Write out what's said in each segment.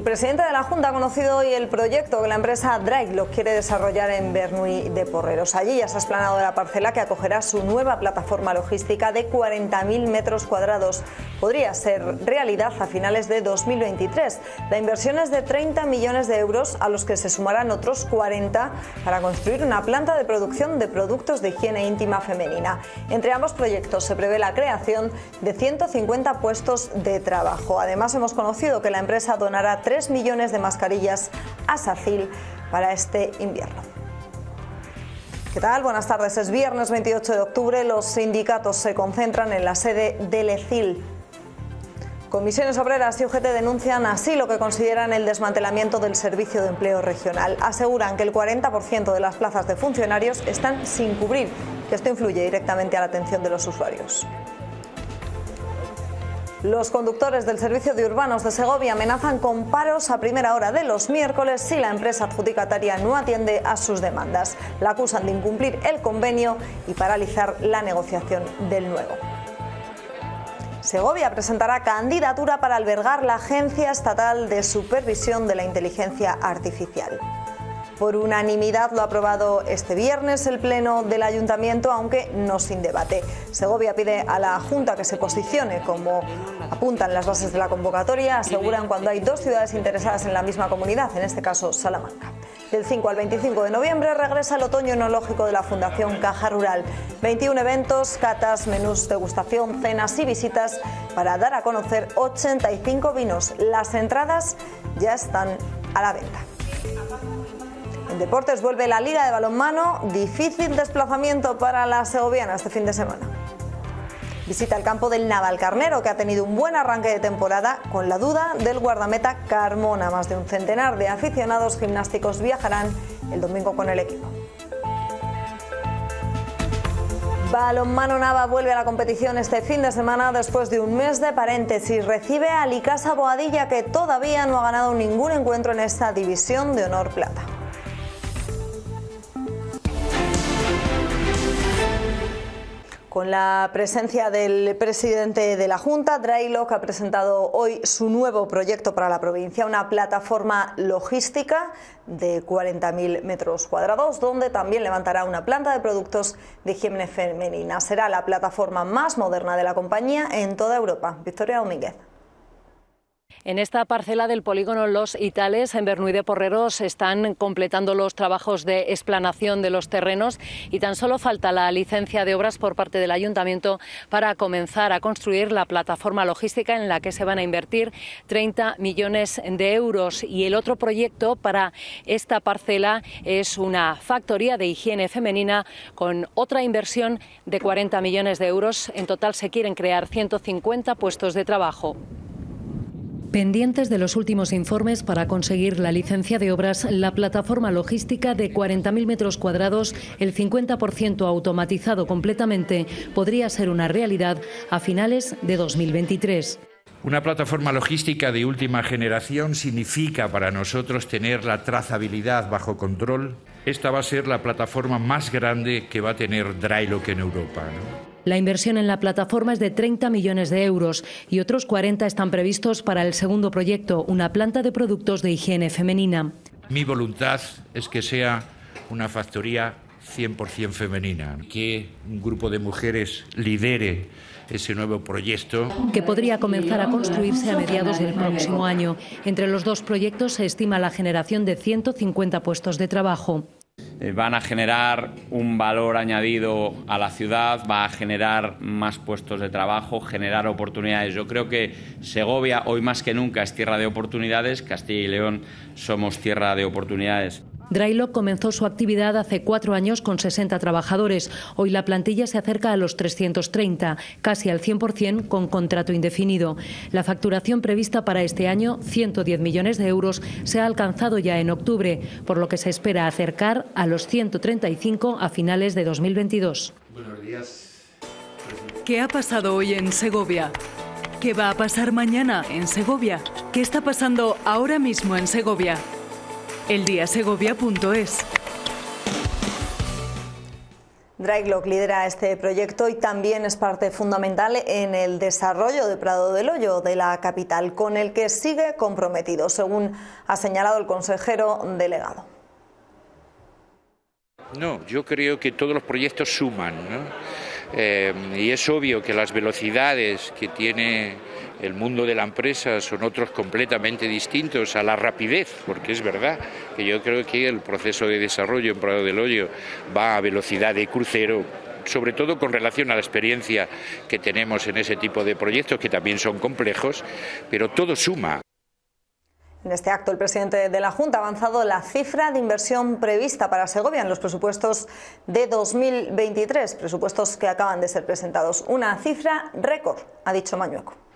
El presidente de la Junta ha conocido hoy el proyecto que la empresa lo quiere desarrollar en Bernuy de Porreros. Allí ya se ha explanado la parcela que acogerá su nueva plataforma logística de 40.000 metros cuadrados. Podría ser realidad a finales de 2023. La inversión es de 30 millones de euros, a los que se sumarán otros 40 para construir una planta de producción de productos de higiene íntima femenina. Entre ambos proyectos se prevé la creación de 150 puestos de trabajo. Además, hemos conocido que la empresa donará 3 millones de mascarillas a SACIL para este invierno. ¿Qué tal? Buenas tardes. Es viernes 28 de octubre. Los sindicatos se concentran en la sede del ECIL. Comisiones Obreras y UGT denuncian así lo que consideran el desmantelamiento del Servicio de Empleo Regional. Aseguran que el 40% de las plazas de funcionarios están sin cubrir, que esto influye directamente a la atención de los usuarios. Los conductores del Servicio de Urbanos de Segovia amenazan con paros a primera hora de los miércoles si la empresa adjudicataria no atiende a sus demandas. La acusan de incumplir el convenio y paralizar la negociación del nuevo. Segovia presentará candidatura para albergar la Agencia Estatal de Supervisión de la Inteligencia Artificial. Por unanimidad lo ha aprobado este viernes el Pleno del Ayuntamiento, aunque no sin debate. Segovia pide a la Junta que se posicione como apuntan las bases de la convocatoria, aseguran cuando hay dos ciudades interesadas en la misma comunidad, en este caso Salamanca. Del 5 al 25 de noviembre regresa el otoño enológico de la Fundación Caja Rural. 21 eventos, catas, menús, degustación, cenas y visitas para dar a conocer 85 vinos. Las entradas ya están a la venta. Deportes vuelve la Liga de Balonmano, difícil desplazamiento para la segoviana este fin de semana. Visita el campo del Navalcarnero, que ha tenido un buen arranque de temporada, con la duda del guardameta Carmona. Más de un centenar de aficionados gimnásticos viajarán el domingo con el equipo. Balonmano Nava vuelve a la competición este fin de semana después de un mes de paréntesis. Recibe a Licasa Boadilla que todavía no ha ganado ningún encuentro en esta división de honor plata. Con la presencia del presidente de la Junta, Drylock ha presentado hoy su nuevo proyecto para la provincia, una plataforma logística de 40.000 metros cuadrados, donde también levantará una planta de productos de higiene femenina. Será la plataforma más moderna de la compañía en toda Europa. Victoria Domínguez. En esta parcela del polígono Los Itales, en Bernuy de están completando los trabajos de explanación de los terrenos y tan solo falta la licencia de obras por parte del ayuntamiento para comenzar a construir la plataforma logística en la que se van a invertir 30 millones de euros. Y el otro proyecto para esta parcela es una factoría de higiene femenina con otra inversión de 40 millones de euros. En total se quieren crear 150 puestos de trabajo. Pendientes de los últimos informes para conseguir la licencia de obras, la plataforma logística de 40.000 metros cuadrados, el 50% automatizado completamente, podría ser una realidad a finales de 2023. Una plataforma logística de última generación significa para nosotros tener la trazabilidad bajo control. Esta va a ser la plataforma más grande que va a tener Drylock en Europa. La inversión en la plataforma es de 30 millones de euros y otros 40 están previstos para el segundo proyecto, una planta de productos de higiene femenina. Mi voluntad es que sea una factoría 100% femenina, que un grupo de mujeres lidere ese nuevo proyecto. Que podría comenzar a construirse a mediados del próximo año. Entre los dos proyectos se estima la generación de 150 puestos de trabajo. Eh, van a generar un valor añadido a la ciudad, va a generar más puestos de trabajo, generar oportunidades. Yo creo que Segovia hoy más que nunca es tierra de oportunidades, Castilla y León somos tierra de oportunidades. Drylock comenzó su actividad hace cuatro años con 60 trabajadores. Hoy la plantilla se acerca a los 330, casi al 100% con contrato indefinido. La facturación prevista para este año, 110 millones de euros, se ha alcanzado ya en octubre, por lo que se espera acercar a los 135 a finales de 2022. Buenos días. ¿Qué ha pasado hoy en Segovia? ¿Qué va a pasar mañana en Segovia? ¿Qué está pasando ahora mismo en Segovia? eldiasegovia.es. Drylock lidera este proyecto y también es parte fundamental en el desarrollo de Prado del Hoyo, de la capital, con el que sigue comprometido, según ha señalado el consejero delegado. No, yo creo que todos los proyectos suman. Eh, y es obvio que las velocidades que tiene el mundo de la empresa son otros completamente distintos a la rapidez, porque es verdad que yo creo que el proceso de desarrollo en Prado del Hoyo va a velocidad de crucero sobre todo con relación a la experiencia que tenemos en ese tipo de proyectos, que también son complejos, pero todo suma. En este acto, el presidente de la Junta ha avanzado la cifra de inversión prevista para Segovia en los presupuestos de 2023, presupuestos que acaban de ser presentados. Una cifra récord, ha dicho Mañueco.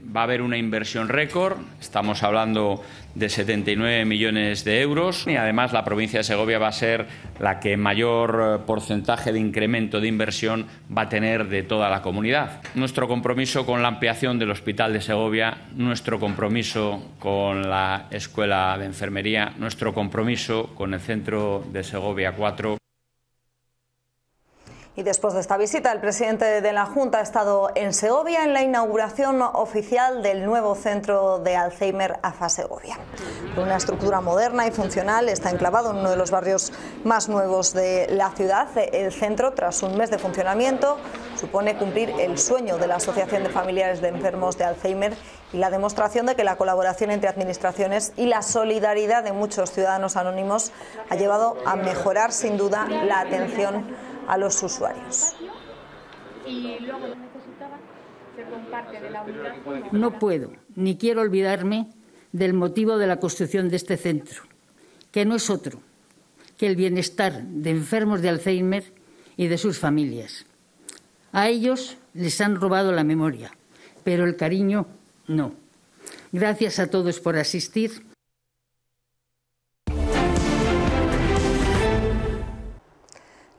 Va a haber una inversión récord, estamos hablando de 79 millones de euros y además la provincia de Segovia va a ser la que mayor eh, porcentaje de incremento de inversión va a tener de toda la comunidad. Nuestro compromiso con la ampliación del Hospital de Segovia, nuestro compromiso con la Escuela de Enfermería, nuestro compromiso con el Centro de Segovia 4. Y después de esta visita, el presidente de la Junta ha estado en Segovia en la inauguración oficial del nuevo centro de Alzheimer AFA Segovia. Una estructura moderna y funcional está enclavado en uno de los barrios más nuevos de la ciudad. El centro, tras un mes de funcionamiento, supone cumplir el sueño de la Asociación de Familiares de Enfermos de Alzheimer y la demostración de que la colaboración entre administraciones y la solidaridad de muchos ciudadanos anónimos ha llevado a mejorar sin duda la atención a los usuarios. No puedo ni quiero olvidarme del motivo de la construcción de este centro, que no es otro que el bienestar de enfermos de Alzheimer y de sus familias. A ellos les han robado la memoria, pero el cariño no. Gracias a todos por asistir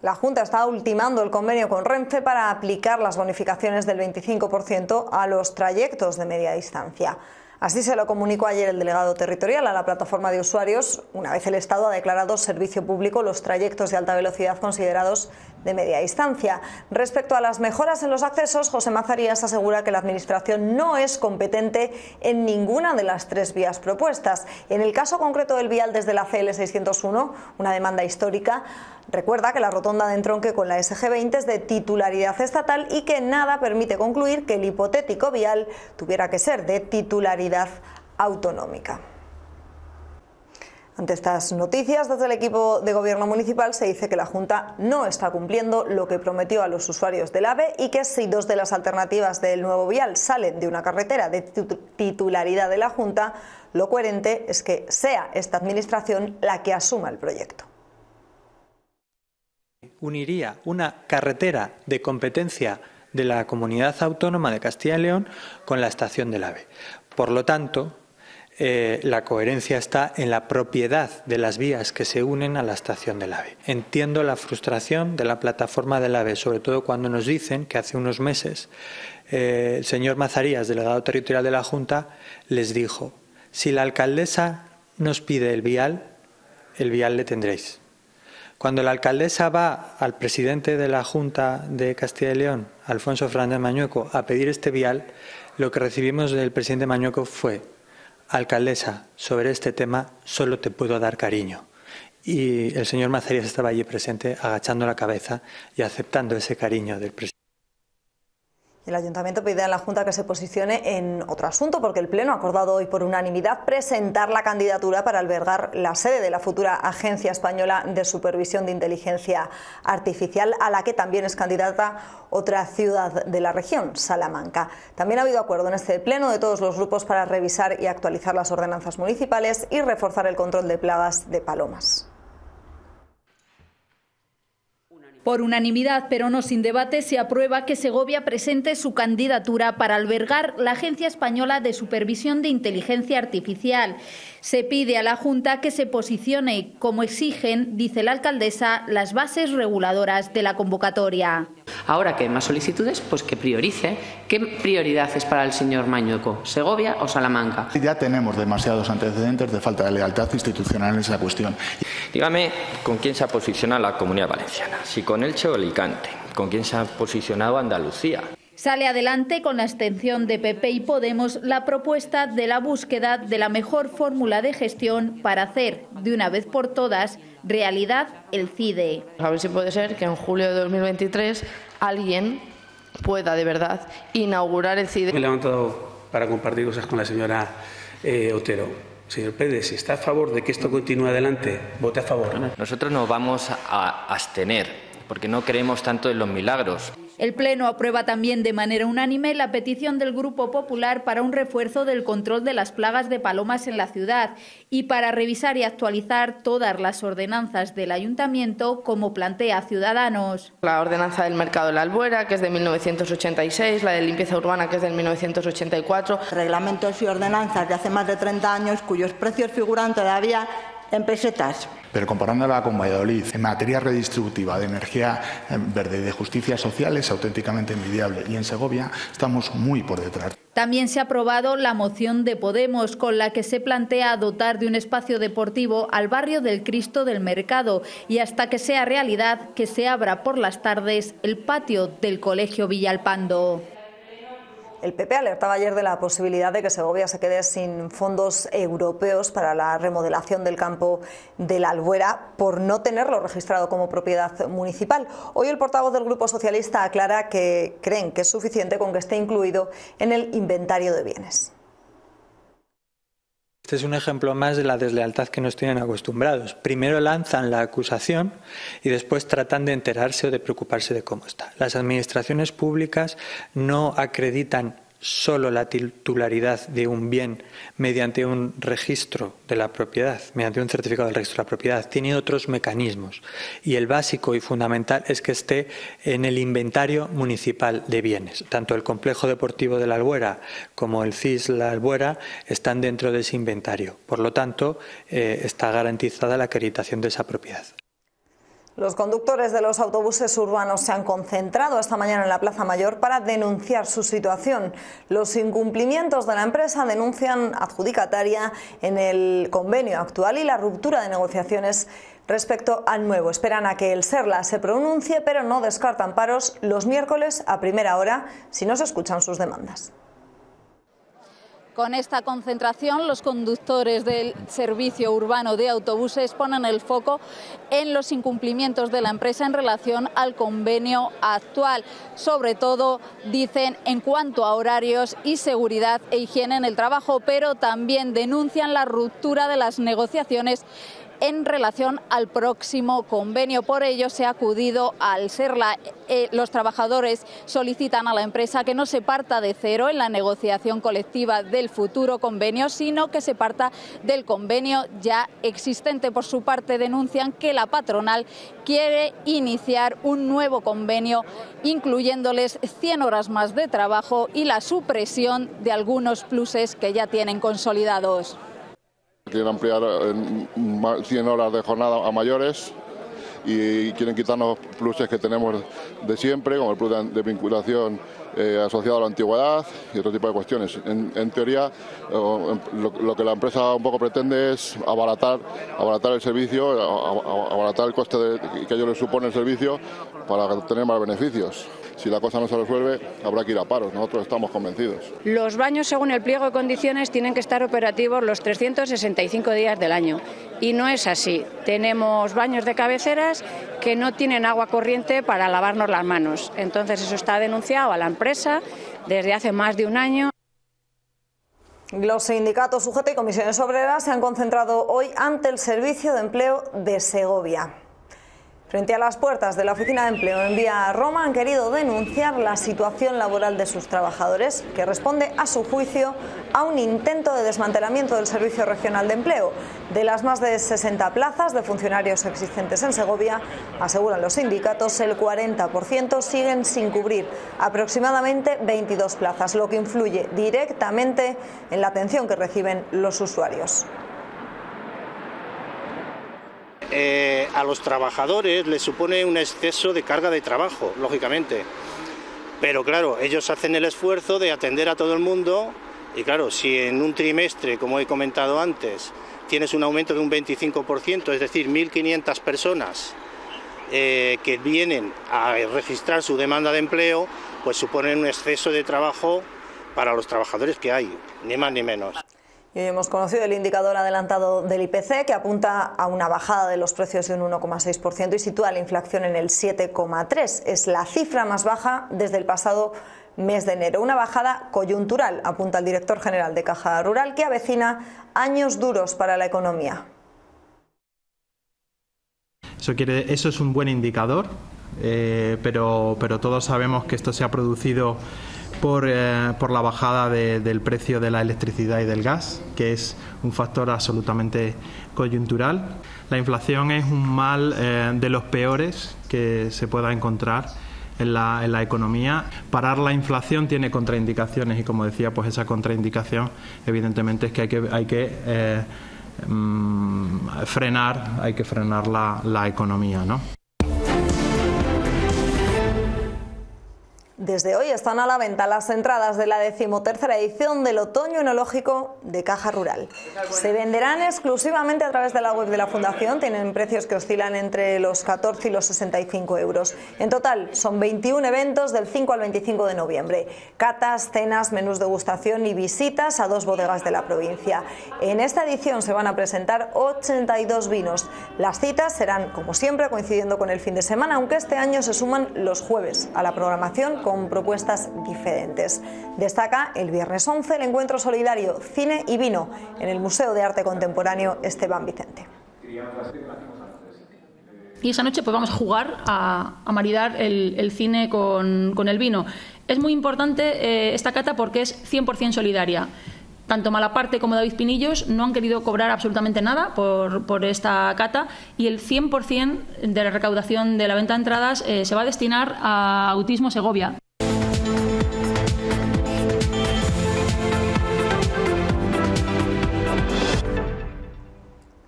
La Junta está ultimando el convenio con Renfe para aplicar las bonificaciones del 25% a los trayectos de media distancia. Así se lo comunicó ayer el delegado territorial a la plataforma de usuarios, una vez el Estado ha declarado servicio público los trayectos de alta velocidad considerados de media distancia. Respecto a las mejoras en los accesos, José Mazarías asegura que la Administración no es competente en ninguna de las tres vías propuestas. En el caso concreto del vial desde la CL 601, una demanda histórica, recuerda que la rotonda de entronque con la SG20 es de titularidad estatal y que nada permite concluir que el hipotético vial tuviera que ser de titularidad autonómica. Ante estas noticias, desde el equipo de gobierno municipal se dice que la Junta no está cumpliendo lo que prometió a los usuarios del AVE y que si dos de las alternativas del nuevo vial salen de una carretera de titularidad de la Junta, lo coherente es que sea esta Administración la que asuma el proyecto. Uniría una carretera de competencia de la Comunidad Autónoma de Castilla y León con la estación del AVE. Por lo tanto, eh, la coherencia está en la propiedad de las vías que se unen a la estación del AVE. Entiendo la frustración de la plataforma del AVE, sobre todo cuando nos dicen que hace unos meses eh, el señor Mazarías, delegado territorial de la Junta, les dijo, si la alcaldesa nos pide el vial, el vial le tendréis. Cuando la alcaldesa va al presidente de la Junta de Castilla y León, Alfonso Fernández Mañueco, a pedir este vial, lo que recibimos del presidente Mañueco fue alcaldesa, sobre este tema solo te puedo dar cariño. Y el señor Mazarías estaba allí presente, agachando la cabeza y aceptando ese cariño del presidente. El Ayuntamiento pide a la Junta que se posicione en otro asunto porque el Pleno ha acordado hoy por unanimidad presentar la candidatura para albergar la sede de la futura Agencia Española de Supervisión de Inteligencia Artificial, a la que también es candidata otra ciudad de la región, Salamanca. También ha habido acuerdo en este Pleno de todos los grupos para revisar y actualizar las ordenanzas municipales y reforzar el control de plagas de palomas. Por unanimidad, pero no sin debate, se aprueba que Segovia presente su candidatura para albergar la Agencia Española de Supervisión de Inteligencia Artificial. Se pide a la Junta que se posicione, como exigen, dice la alcaldesa, las bases reguladoras de la convocatoria. Ahora que hay más solicitudes, pues que priorice. ¿Qué prioridad es para el señor Mañueco? ¿Segovia o Salamanca? Ya tenemos demasiados antecedentes de falta de lealtad institucional en esa cuestión. Dígame con quién se ha posicionado la Comunidad Valenciana, si con Elche o Alicante, con quién se ha posicionado Andalucía. Sale adelante con la extensión de PP y Podemos la propuesta de la búsqueda de la mejor fórmula de gestión para hacer de una vez por todas realidad el CIDE. A ver si puede ser que en julio de 2023 alguien pueda de verdad inaugurar el CIDE. Me he levantado para compartir cosas con la señora eh, Otero. Señor Pérez, si está a favor de que esto continúe adelante, vote a favor. Nosotros nos vamos a abstener porque no creemos tanto en los milagros. El Pleno aprueba también de manera unánime la petición del Grupo Popular para un refuerzo del control de las plagas de palomas en la ciudad y para revisar y actualizar todas las ordenanzas del Ayuntamiento como plantea Ciudadanos. La ordenanza del mercado de la albuera, que es de 1986, la de limpieza urbana, que es del 1984. Reglamentos y ordenanzas de hace más de 30 años cuyos precios figuran todavía en pesetas. Pero comparándola con Valladolid, en materia redistributiva de energía eh, verde y de justicia social es auténticamente envidiable. Y en Segovia estamos muy por detrás. También se ha aprobado la moción de Podemos con la que se plantea dotar de un espacio deportivo al barrio del Cristo del Mercado y hasta que sea realidad que se abra por las tardes el patio del Colegio Villalpando. El PP alertaba ayer de la posibilidad de que Segovia se quede sin fondos europeos para la remodelación del campo de la Albuera por no tenerlo registrado como propiedad municipal. Hoy el portavoz del Grupo Socialista aclara que creen que es suficiente con que esté incluido en el inventario de bienes. Este es un ejemplo más de la deslealtad que nos tienen acostumbrados. Primero lanzan la acusación y después tratan de enterarse o de preocuparse de cómo está. Las administraciones públicas no acreditan solo la titularidad de un bien mediante un registro de la propiedad, mediante un certificado del registro de la propiedad, tiene otros mecanismos. Y el básico y fundamental es que esté en el inventario municipal de bienes. Tanto el complejo deportivo de la Albuera como el CIS La Albuera están dentro de ese inventario. Por lo tanto, eh, está garantizada la acreditación de esa propiedad. Los conductores de los autobuses urbanos se han concentrado esta mañana en la Plaza Mayor para denunciar su situación. Los incumplimientos de la empresa denuncian adjudicataria en el convenio actual y la ruptura de negociaciones respecto al nuevo. Esperan a que el SERLA se pronuncie, pero no descartan paros los miércoles a primera hora si no se escuchan sus demandas. Con esta concentración, los conductores del servicio urbano de autobuses ponen el foco en los incumplimientos de la empresa en relación al convenio actual. Sobre todo, dicen, en cuanto a horarios y seguridad e higiene en el trabajo, pero también denuncian la ruptura de las negociaciones en relación al próximo convenio. Por ello se ha acudido al SERLA. Eh, los trabajadores solicitan a la empresa que no se parta de cero en la negociación colectiva del futuro convenio, sino que se parta del convenio ya existente. Por su parte denuncian que la patronal quiere iniciar un nuevo convenio incluyéndoles 100 horas más de trabajo y la supresión de algunos pluses que ya tienen consolidados. Quieren ampliar 100 horas de jornada a mayores y quieren quitarnos pluses que tenemos de siempre, como el plus de, vinculación eh, asociado a la antigüedad y otro tipo de cuestiones. En, teoría, lo, que la empresa un poco pretende es abaratar, abaratar el servicio, abaratar el coste que ellos les supone el servicio para tener más beneficios si la cosa no se resuelve, habrá que ir a paros. Nosotros estamos convencidos. Los baños, según el pliego de condiciones, tienen que estar operativos los 365 días del año. Y no es así. Tenemos baños de cabeceras que no tienen agua corriente para lavarnos las manos. Entonces, eso está denunciado a la empresa desde hace más de un año. Los sindicatos UGT y comisiones obreras se han concentrado hoy ante el Servicio de Empleo de Segovia. Frente a las puertas de la Oficina de Empleo en Vía Roma han querido denunciar la situación laboral de sus trabajadores, que responde, a su juicio, a un intento de desmantelamiento del Servicio Regional de Empleo. De las más de 60 plazas de funcionarios existentes en Segovia, aseguran los sindicatos, el 40% siguen sin cubrir aproximadamente 22 plazas, lo que influye directamente en la atención que reciben los usuarios. Eh, a los trabajadores les supone un exceso de carga de trabajo, lógicamente. Pero claro, ellos hacen el esfuerzo de atender a todo el mundo y claro, si en un trimestre, como he comentado antes, tienes un aumento de un 25%, es decir, 1.500 personas eh, que vienen a registrar su demanda de empleo, pues suponen un exceso de trabajo para los trabajadores que hay, ni más ni menos. Y hoy hemos conocido el indicador adelantado del IPC que apunta a una bajada de los precios de un 1,6% y sitúa la inflación en el 7,3%. Es la cifra más baja desde el pasado mes de enero. Una bajada coyuntural, apunta el director general de Caja Rural, que avecina años duros para la economía. Eso, es un buen indicador, eh, pero todos sabemos que esto se ha producido por, eh, por la bajada de, del precio de la electricidad y del gas, que es un factor absolutamente coyuntural. La inflación es un mal eh, de los peores que se pueda encontrar en la, en la, economía. Parar la inflación tiene contraindicaciones y como decía, pues esa contraindicación evidentemente es que hay que, hay que eh, mm, frenar, hay que frenar la, la economía, ¿no? Desde hoy están a la venta las entradas de la decimotercera edición del Otoño Enológico de Caja Rural. Se venderán exclusivamente a través de la web de la Fundación, tienen precios que oscilan entre los 14 y los 65 euros. En total son 21 eventos del 5 al 25 de noviembre. Catas, cenas, menús de degustación y visitas a dos bodegas de la provincia. En esta edición se van a presentar 82 vinos. Las citas serán, como siempre, coincidiendo con el fin de semana, aunque este año se suman los jueves a la programación con propuestas diferentes. Destaca el viernes 11 el encuentro solidario Cine y Vino en el Museo de Arte Contemporáneo Esteban Vicente. Y esa noche pues vamos a jugar a, maridar el, cine con, con, el vino. Es muy importante eh, esta cata porque es 100% solidaria. Tanto Malaparte como David Pinillos no han querido cobrar absolutamente nada por, por esta cata y el 100% de la recaudación de la venta de entradas eh, se va a destinar a Autismo Segovia.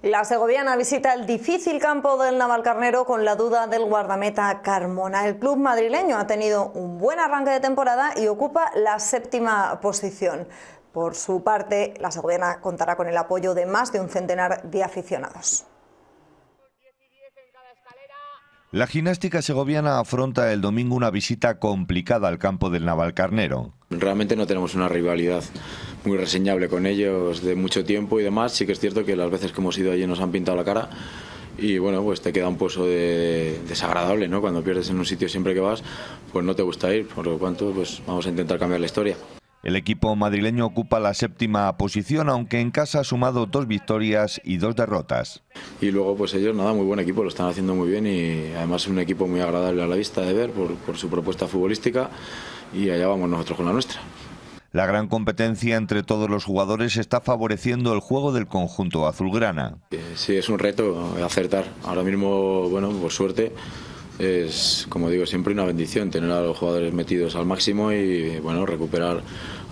La segoviana visita el difícil campo del Navalcarnero con la duda del guardameta Carmona. El club madrileño ha tenido un buen arranque de temporada y ocupa la séptima posición. Por su parte, la segoviana contará con el apoyo de más de un centenar de aficionados. La gimnástica segoviana afronta el domingo una visita complicada al campo del Navalcarnero. Realmente no tenemos una rivalidad muy reseñable con ellos de mucho tiempo y demás. Sí que es cierto que las veces que hemos ido allí nos han pintado la cara y bueno, pues te queda un pozo de desagradable, ¿no? Cuando pierdes en un sitio siempre que vas, pues no te gusta ir, por lo tanto, pues vamos a intentar cambiar la historia. El equipo madrileño ocupa la séptima posición, aunque en casa ha sumado dos victorias y dos derrotas. Y luego, pues ellos, nada, muy buen equipo, lo están haciendo muy bien y además es un equipo muy agradable a la vista de ver por, por su propuesta futbolística y allá vamos nosotros con la nuestra. La gran competencia entre todos los jugadores está favoreciendo el juego del conjunto azulgrana. Sí, es un reto acertar. Ahora mismo, bueno, por suerte, es, como digo, siempre una bendición tener a los jugadores metidos al máximo y, bueno, recuperar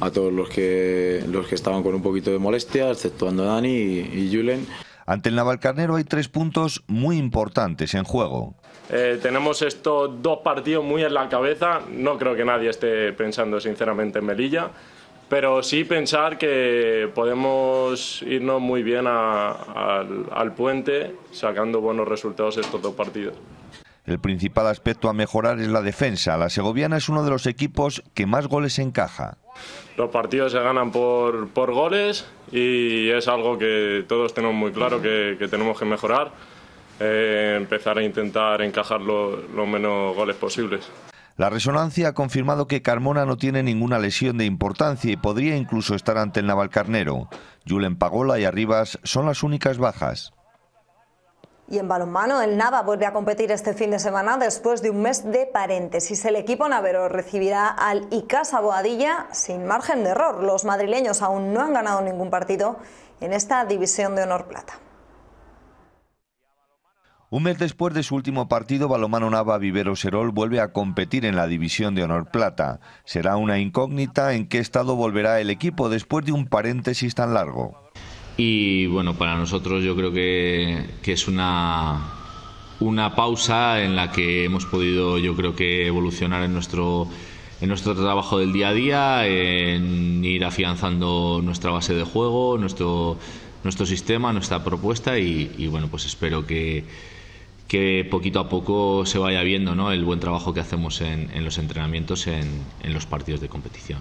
a todos los que, los que estaban con un poquito de molestia, exceptuando Dani y, y Julen. Ante el Navalcarnero hay tres puntos muy importantes en juego. Eh, tenemos estos dos partidos muy en la cabeza. No creo que nadie esté pensando sinceramente en Melilla, pero sí pensar que podemos irnos muy bien a, al, al puente sacando buenos resultados estos dos partidos. El principal aspecto a mejorar es la defensa. La segoviana es uno de los equipos que más goles encaja. Los partidos se ganan por, por goles y es algo que todos tenemos muy claro que, que tenemos que mejorar. Eh, empezar a intentar encajar los lo menos goles posibles. La resonancia ha confirmado que Carmona no tiene ninguna lesión de importancia y podría incluso estar ante el Navalcarnero. Julen Pagola y Arribas son las únicas bajas. Y en balonmano, el Nava vuelve a competir este fin de semana después de un mes de paréntesis. El equipo navero recibirá al Icasa Boadilla sin margen de error. Los madrileños aún no han ganado ningún partido en esta división de honor plata. Un mes después de su último partido, Balomano Nava Vivero Serol vuelve a competir en la división de honor plata. Será una incógnita en qué estado volverá el equipo después de un paréntesis tan largo. Y bueno, para nosotros yo creo que, es una, una pausa en la que hemos podido yo creo que evolucionar en nuestro en nuestro trabajo del día a día, en ir afianzando nuestra base de juego, nuestro, nuestro sistema, nuestra propuesta y, bueno, pues espero que, que poquito a poco se vaya viendo ¿no? el buen trabajo que hacemos en, en los entrenamientos en, en los partidos de competición.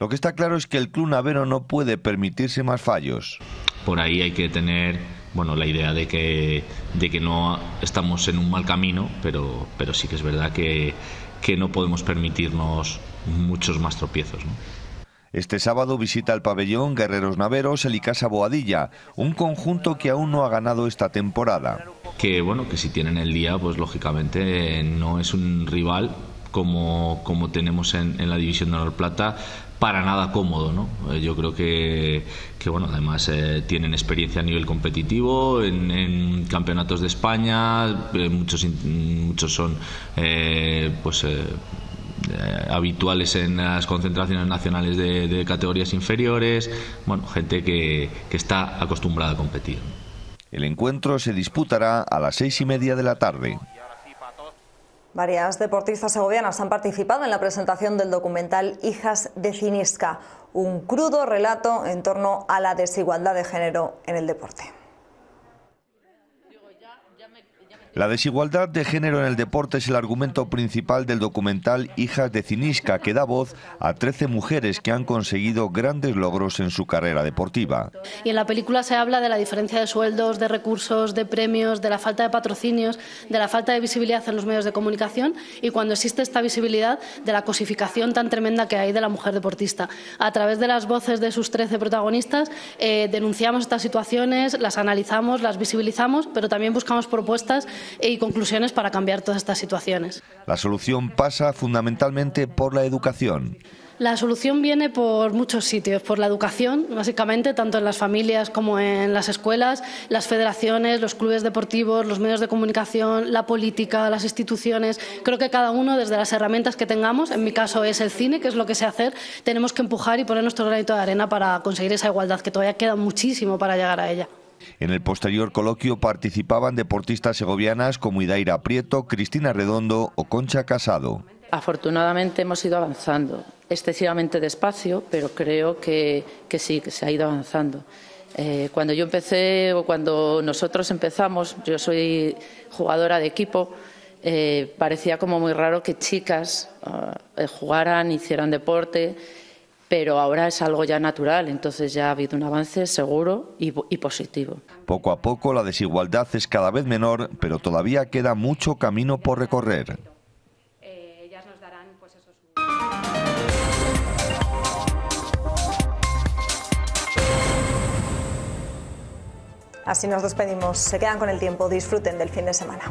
Lo que está claro es que el Club Navero no puede permitirse más fallos. Por ahí hay que tener bueno, la idea de que, de que no estamos en un mal camino, pero, pero sí que es verdad que, que no podemos permitirnos muchos más tropiezos. Este sábado visita el pabellón Guerreros Naveros el Icasa Boadilla, un conjunto que aún no ha ganado esta temporada. Que bueno, que si tienen el día, pues lógicamente no es un rival como, como tenemos en, en la división de Honor Plata, para nada cómodo, ¿no? Eh, yo creo que, que bueno, además eh, tienen experiencia a nivel competitivo en, campeonatos de España, eh, muchos muchos son pues habituales en las concentraciones nacionales de, categorías inferiores, bueno, gente que está acostumbrada a competir. El encuentro se disputará a las seis y media de la tarde. Varias deportistas segovianas han participado en la presentación del documental Hijas de Cinisca, un crudo relato en torno a la desigualdad de género en el deporte. La desigualdad de género en el deporte es el argumento principal del documental Hijas de Cinisca, que da voz a 13 mujeres que han conseguido grandes logros en su carrera deportiva. Y en la película se habla de la diferencia de sueldos, de recursos, de premios, de la falta de patrocinios, de la falta de visibilidad en los medios de comunicación y cuando existe esta visibilidad, de la cosificación tan tremenda que hay de la mujer deportista. A través de las voces de sus 13 protagonistas eh, denunciamos estas situaciones, las analizamos, las visibilizamos, pero también buscamos propuestas y conclusiones para cambiar todas estas situaciones. La solución pasa fundamentalmente por la educación. La solución viene por muchos sitios, por la educación, básicamente, tanto en las familias como en las escuelas, las federaciones, los clubes deportivos, los medios de comunicación, la política, las instituciones. Creo que cada uno, desde las herramientas que tengamos, en mi caso es el cine, que es lo que sé hacer, tenemos que empujar y poner nuestro granito de arena para conseguir esa igualdad, que todavía queda muchísimo para llegar a ella. En el posterior coloquio participaban deportistas segovianas como Idaira Prieto, Cristina Redondo o Concha Casado. Afortunadamente hemos ido avanzando, excesivamente despacio, pero creo que, que sí, que se ha ido avanzando. Eh, cuando yo empecé o cuando nosotros empezamos, yo soy jugadora de equipo, eh, parecía como muy raro que chicas uh, jugaran, hicieran deporte pero ahora es algo ya natural, entonces ya ha habido un avance seguro y, y, positivo. Poco a poco la desigualdad es cada vez menor, pero todavía queda mucho camino por recorrer. Así nos despedimos. Se quedan con el tiempo. Disfruten del fin de semana.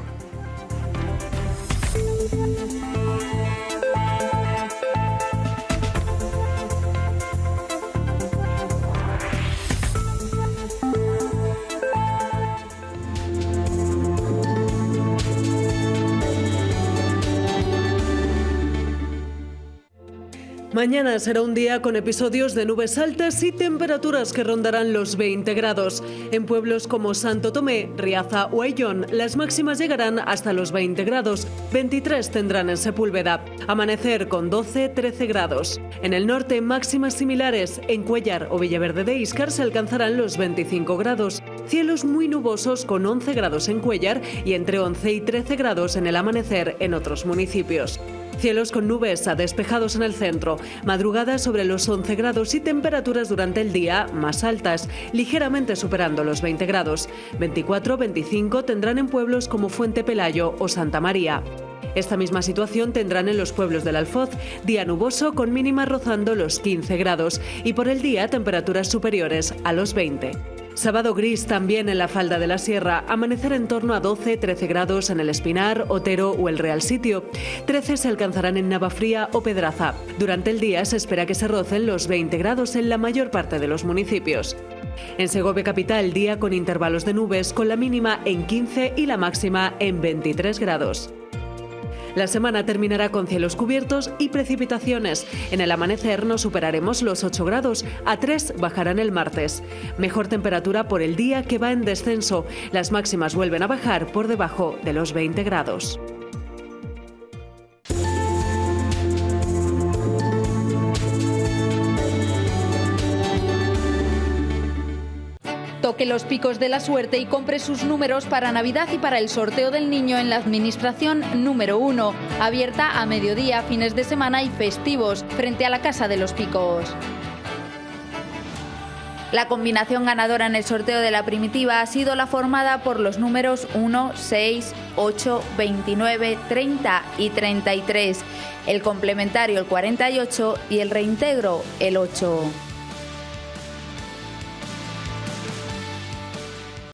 Mañana será un día con episodios de nubes altas y temperaturas que rondarán los 20 grados. En pueblos como Santo Tomé, Riaza o Ayllón, las máximas llegarán hasta los 20 grados. 23 tendrán en Sepúlveda. Amanecer con 12-13 grados. En el norte, máximas similares. En Cuellar o Villaverde de Iscar se alcanzarán los 25 grados. Cielos muy nubosos con 11 grados en Cuellar y entre 11 y 13 grados en el amanecer en otros municipios. Cielos con nubes a despejados en el centro, madrugadas sobre los 11 grados y temperaturas durante el día más altas, ligeramente superando los 20 grados. 24-25 tendrán en pueblos como Fuente Pelayo o Santa María. Esta misma situación tendrán en los pueblos del Alfoz, día nuboso con mínimas rozando los 15 grados y por el día temperaturas superiores a los 20. Sábado gris también en la falda de la sierra, amanecer en torno a 12-13 grados en el Espinar, Otero o el Real Sitio. 13 se alcanzarán en Navafría o Pedraza. Durante el día se espera que se rocen los 20 grados en la mayor parte de los municipios. En Segovia capital, día con intervalos de nubes, con la mínima en 15 y la máxima en 23 grados. La semana terminará con cielos cubiertos y precipitaciones. En el amanecer no superaremos los 8 grados, a 3 bajarán el martes. Mejor temperatura por el día que va en descenso. Las máximas vuelven a bajar por debajo de los 20 grados. Toque los picos de la suerte y compre sus números para Navidad y para el sorteo del niño en la Administración número 1, abierta a mediodía, fines de semana y festivos, frente a la Casa de los Picos. La combinación ganadora en el sorteo de la primitiva ha sido la formada por los números 1, 6, 8, 29, 30 y 33, el complementario el 48 y el reintegro el 8.